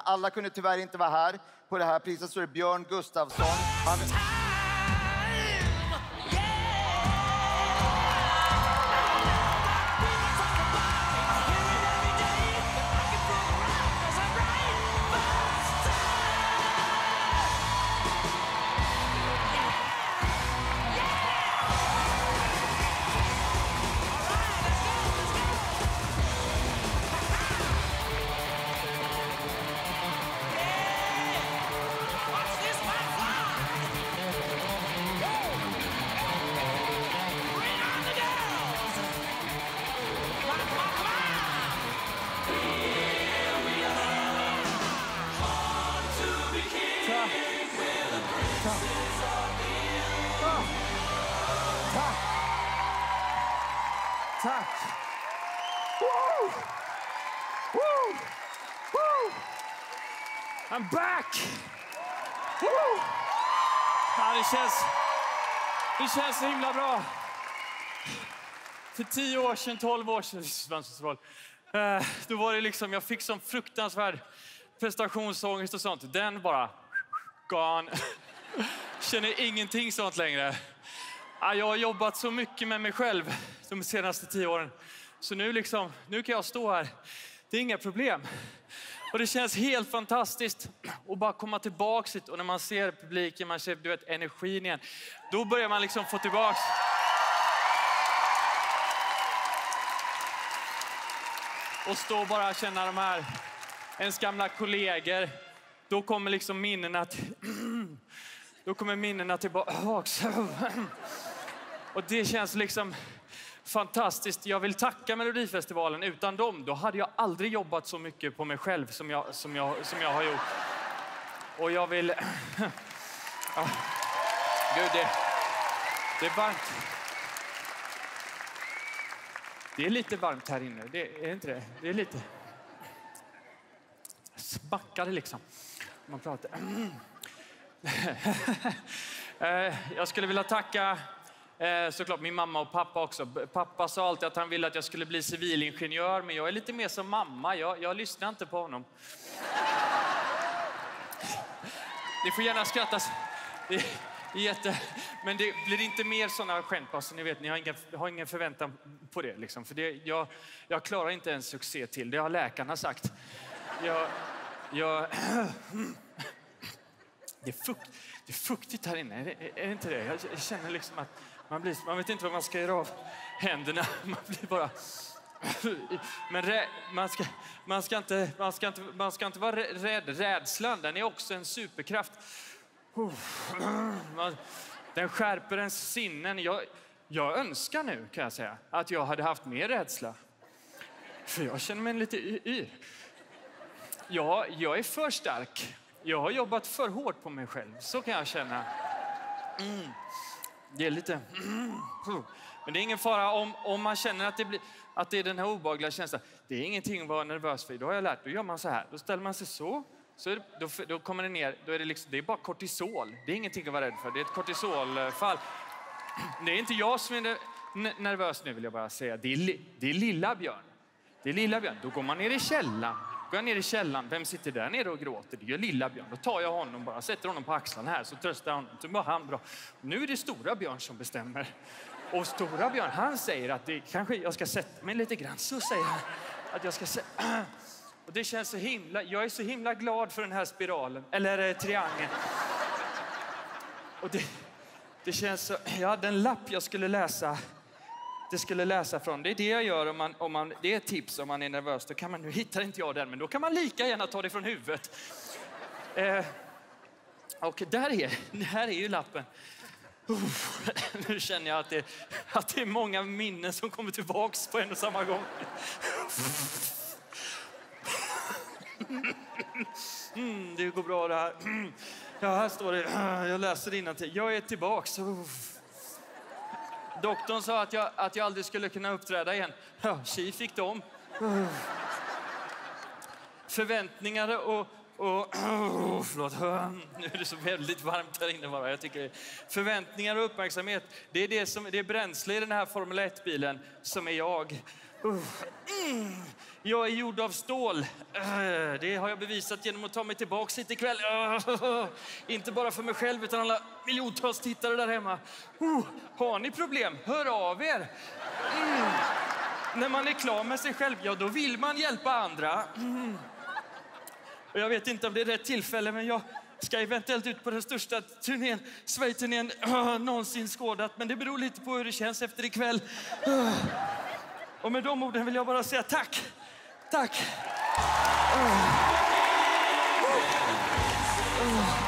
Alla kunde tyvärr inte vara här. På det här priset Så är det Björn Gustafsson. Han... Tack! Woo! Woo! Woo! I'm back! Woo! Ja, det, känns, det känns så himla bra. För tio år sedan, tolv år sedan, eh, då var det liksom, jag fick sån fruktansvärd prestationsångest och sånt. Den bara gone. Känner ingenting sånt längre. Jag har jobbat så mycket med mig själv de senaste tio åren. Så nu, liksom, nu kan jag stå här. Det är inga problem. Och det känns helt fantastiskt att bara komma tillbaka hit och när man ser publiken, man ser du vet, energin igen. Då börjar man liksom få tillbaks och stå och bara känna de här, ens gamla kollegor. Då kommer liksom minnena, till, då kommer minnena tillbaks. Och det känns liksom fantastiskt. Jag vill tacka Melodifestivalen. Utan dem, då hade jag aldrig jobbat så mycket på mig själv som jag, som jag, som jag har gjort. Och jag vill... Ja. Ah. Gud, det, det är varmt. Det är lite varmt här inne, det är inte det? Det är lite... Smackar det liksom. Man pratar. Eh, jag skulle vilja tacka eh, såklart min mamma och pappa också. Pappa sa alltid att han ville att jag skulle bli civilingenjör, men jag är lite mer som mamma. Jag, jag lyssnar inte på honom. Ni får gärna skratta. Det är jätte... Men det blir inte mer sådana skämt alltså, ni vet. Ni har ingen, har ingen förväntan på det. Liksom. För det jag, jag klarar inte en succé till. Det har läkarna sagt. Jag, jag, det, är fukt, det är fuktigt här inne. Är det, är det inte det? Jag känner liksom att man, blir, man vet inte vad man ska göra av händerna. Man blir bara... Men rä, man, ska, man, ska inte, man, ska inte, man ska inte vara rädd. Rädslan den är också en superkraft. Man, den skärper ens sinnen. Jag, jag önskar nu, kan jag säga, att jag hade haft mer rädsla. För jag känner mig lite yr. Ja, jag är för stark. Jag har jobbat för hårt på mig själv. Så kan jag känna. Mm. Det är lite... Men det är ingen fara om, om man känner att det, blir, att det är den här obehagliga känslan. Det är ingenting att vara nervös för. Då har jag lärt Då gör man så här. Då ställer man sig så. så är det, då, då kommer det ner. Då är det, liksom, det är bara kortisol. Det är ingenting att vara rädd för. Det är ett kortisolfall. Det är inte jag som är nervös nu vill jag bara säga. Det är, li, det är lilla Björn. Det är lilla Björn. Då går man ner i källaren. Går jag ner i källaren, vem sitter där nere och gråter? Det gör lilla Björn. Då tar jag honom bara, sätter honom på axlarna här, så tröstar jag honom. Så mår han bra. Nu är det stora Björn som bestämmer. Och stora Björn, han säger att det kanske jag ska sätta mig lite grann. Så säger han att jag ska sätta... Och det känns så himla... Jag är så himla glad för den här spiralen, eller eh, triangeln. Och det, det känns så... Jag hade en lapp jag skulle läsa det skulle läsa från. Det är det jag gör om man, om man, det är ett tips om man är nervös. Då kan man, nu hittar inte jag den, men då kan man lika gärna ta det från huvudet. Eh, och där är, här är ju lappen. Uff, nu känner jag att det, att det är många minnen som kommer tillbaks på en och samma gång. Mm, det går bra det här. Ja, här står det. Jag läser innantill. Jag är tillbaks. Uff. Doktorn sa att jag, att jag aldrig skulle kunna uppträda igen. Ja, tji fick de. Förväntningar och... och oh, förlåt, nu är det så väldigt varmt här inne bara. Jag tycker förväntningar och uppmärksamhet, det är, det som, det är bränsle i den här Formel 1-bilen som är jag. Mm. Jag är gjord av stål. Eh, det har jag bevisat genom att ta mig tillbaka hit ikväll. Eh, inte bara för mig själv, utan alla miljontals tittare där hemma. Oh, har ni problem? Hör av er! Mm. När man är klar med sig själv, ja då vill man hjälpa andra. Mm. Och jag vet inte om det är rätt tillfälle, men jag ska eventuellt ut på den största turnén, Sverige-turnén äh, eh, någonsin skådat. Men det beror lite på hur det känns efter ikväll. Och med de orden vill jag bara säga tack. Tack. Äh. Äh.